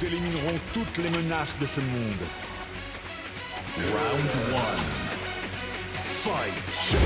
Nous éliminerons toutes les menaces de ce monde. Round 1. Fight!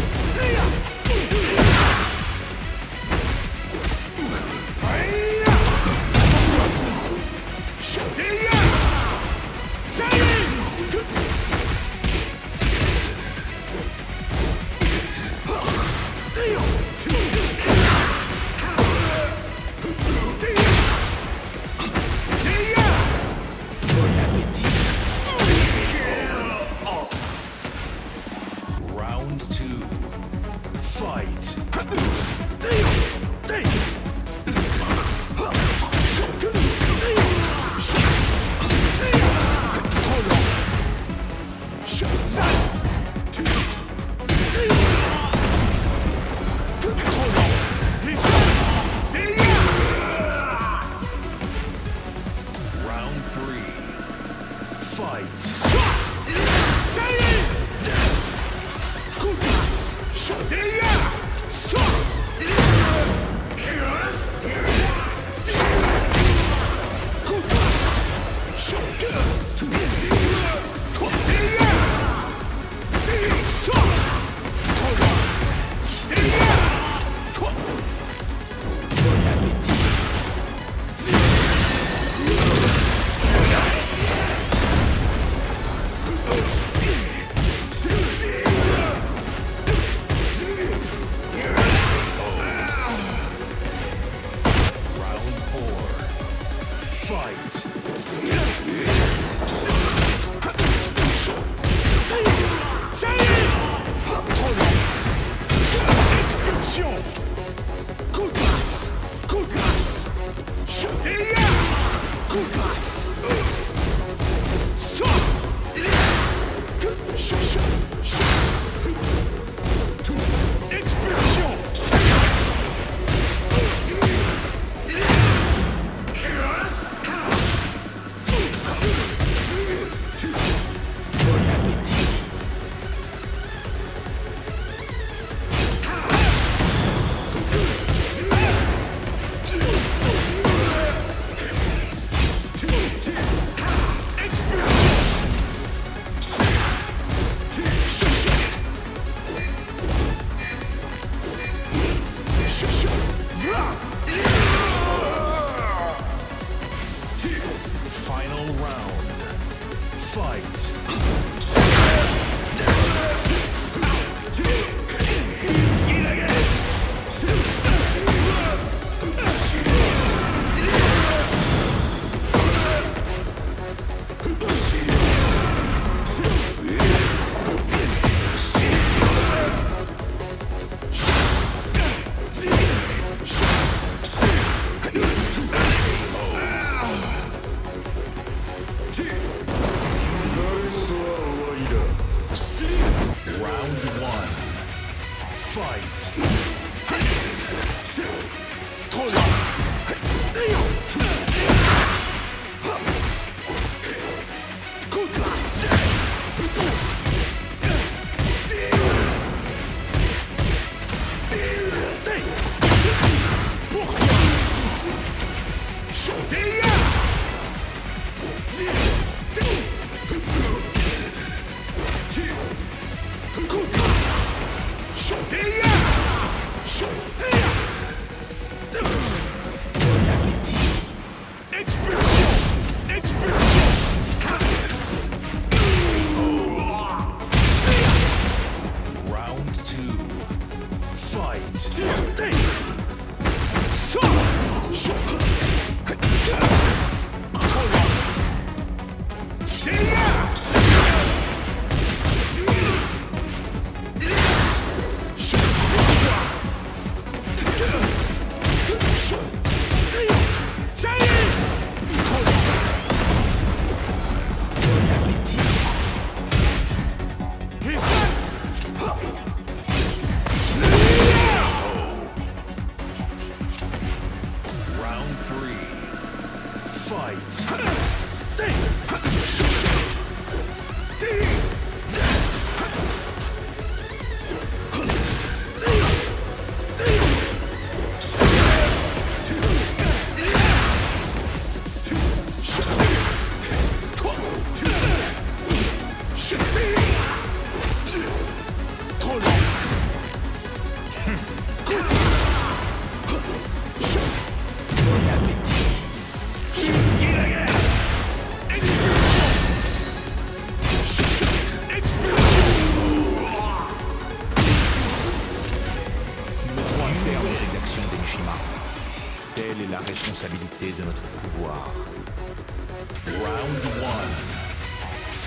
Good pass! Good pass! Shoot! Good pass!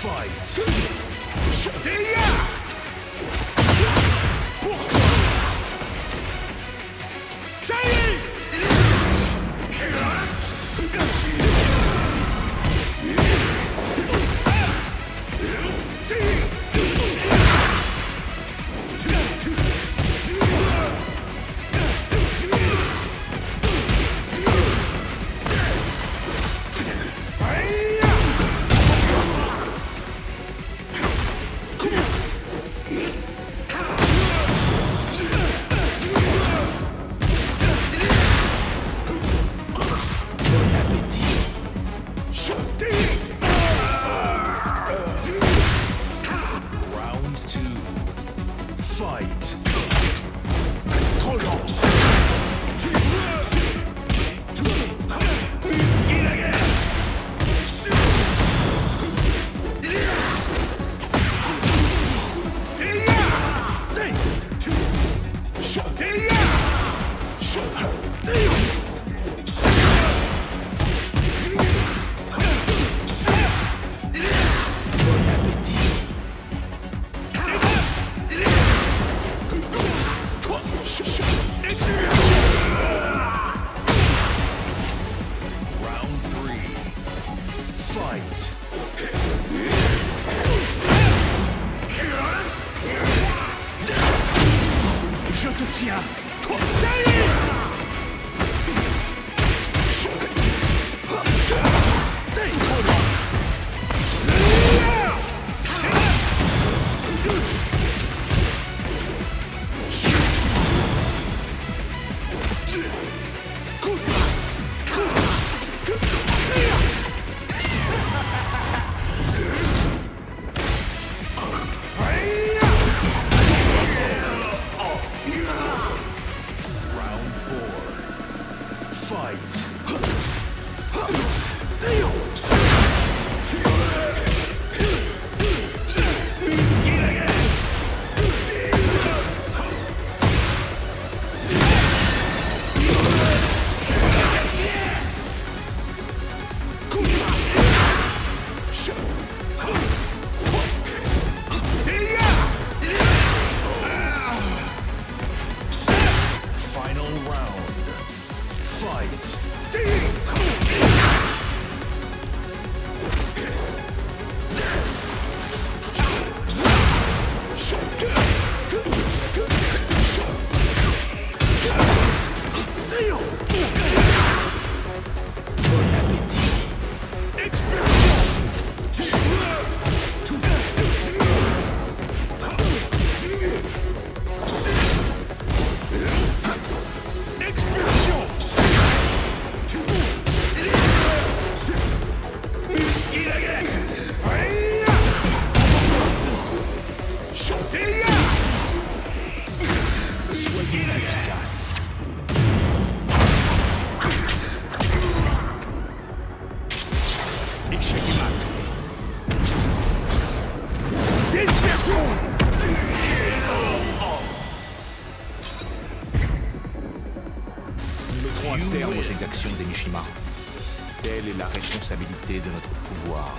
Fight! Je te tiens! Fight! Nous mettrons un terme aux exactions d'Enishima. Telle est la responsabilité de notre pouvoir.